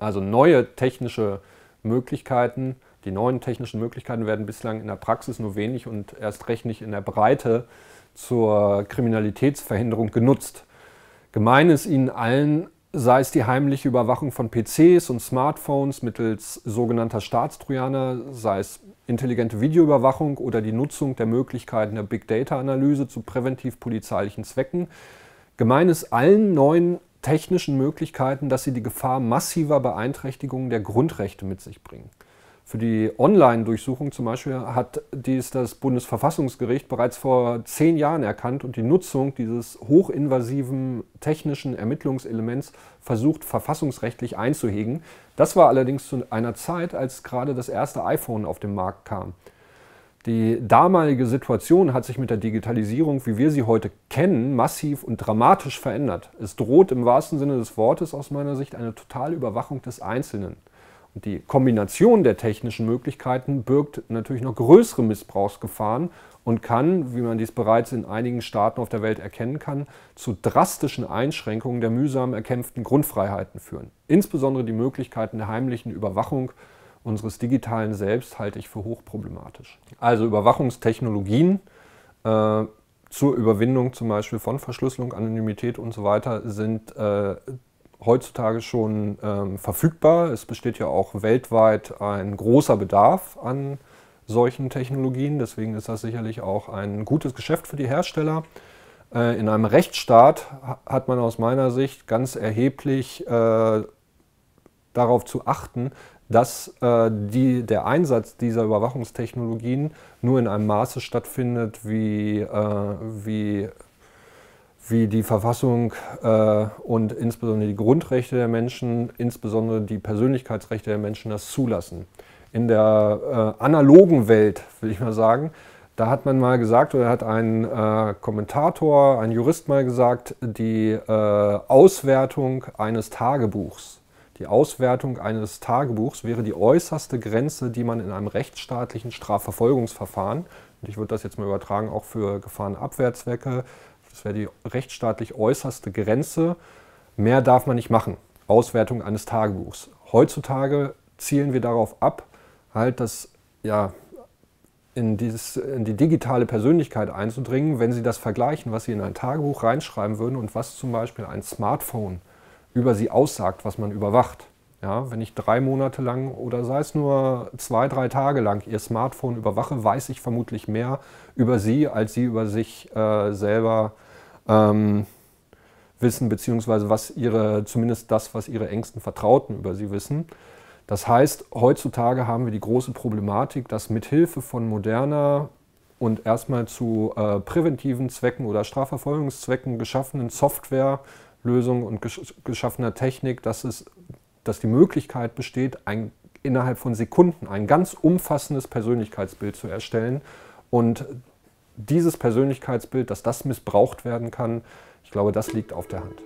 Also neue technische Möglichkeiten, die neuen technischen Möglichkeiten werden bislang in der Praxis nur wenig und erst recht nicht in der Breite zur Kriminalitätsverhinderung genutzt. Gemein ist ihnen allen, sei es die heimliche Überwachung von PCs und Smartphones mittels sogenannter Staatstrojaner, sei es intelligente Videoüberwachung oder die Nutzung der Möglichkeiten der Big Data-Analyse zu präventiv-polizeilichen Zwecken. Gemein ist allen neuen technischen Möglichkeiten, dass sie die Gefahr massiver Beeinträchtigungen der Grundrechte mit sich bringen. Für die Online-Durchsuchung zum Beispiel hat dies das Bundesverfassungsgericht bereits vor zehn Jahren erkannt und die Nutzung dieses hochinvasiven technischen Ermittlungselements versucht, verfassungsrechtlich einzuhegen. Das war allerdings zu einer Zeit, als gerade das erste iPhone auf den Markt kam. Die damalige Situation hat sich mit der Digitalisierung, wie wir sie heute kennen, massiv und dramatisch verändert. Es droht im wahrsten Sinne des Wortes aus meiner Sicht eine totale Überwachung des Einzelnen. Und die Kombination der technischen Möglichkeiten birgt natürlich noch größere Missbrauchsgefahren und kann, wie man dies bereits in einigen Staaten auf der Welt erkennen kann, zu drastischen Einschränkungen der mühsam erkämpften Grundfreiheiten führen. Insbesondere die Möglichkeiten der heimlichen Überwachung unseres digitalen Selbst halte ich für hochproblematisch. Also Überwachungstechnologien äh, zur Überwindung zum Beispiel von Verschlüsselung, Anonymität und so weiter sind äh, heutzutage schon ähm, verfügbar. Es besteht ja auch weltweit ein großer Bedarf an solchen Technologien. Deswegen ist das sicherlich auch ein gutes Geschäft für die Hersteller. Äh, in einem Rechtsstaat hat man aus meiner Sicht ganz erheblich äh, darauf zu achten, dass äh, die, der Einsatz dieser Überwachungstechnologien nur in einem Maße stattfindet, wie, äh, wie wie die Verfassung äh, und insbesondere die Grundrechte der Menschen, insbesondere die Persönlichkeitsrechte der Menschen das zulassen. In der äh, analogen Welt, will ich mal sagen, da hat man mal gesagt, oder hat ein äh, Kommentator, ein Jurist mal gesagt, die äh, Auswertung eines Tagebuchs, die Auswertung eines Tagebuchs wäre die äußerste Grenze, die man in einem rechtsstaatlichen Strafverfolgungsverfahren, und ich würde das jetzt mal übertragen, auch für Gefahrenabwehrzwecke, das wäre die rechtsstaatlich äußerste Grenze. Mehr darf man nicht machen. Auswertung eines Tagebuchs. Heutzutage zielen wir darauf ab, halt das ja, in, dieses, in die digitale Persönlichkeit einzudringen, wenn Sie das vergleichen, was Sie in ein Tagebuch reinschreiben würden und was zum Beispiel ein Smartphone über Sie aussagt, was man überwacht. Ja, wenn ich drei Monate lang oder sei es nur zwei, drei Tage lang Ihr Smartphone überwache, weiß ich vermutlich mehr über Sie, als Sie über sich äh, selber ähm, wissen, beziehungsweise was Ihre, zumindest das, was Ihre engsten Vertrauten über Sie wissen. Das heißt, heutzutage haben wir die große Problematik, dass mithilfe von moderner und erstmal zu äh, präventiven Zwecken oder Strafverfolgungszwecken geschaffenen Softwarelösungen und geschaffener Technik, dass es dass die Möglichkeit besteht, ein, innerhalb von Sekunden ein ganz umfassendes Persönlichkeitsbild zu erstellen. Und dieses Persönlichkeitsbild, dass das missbraucht werden kann, ich glaube, das liegt auf der Hand.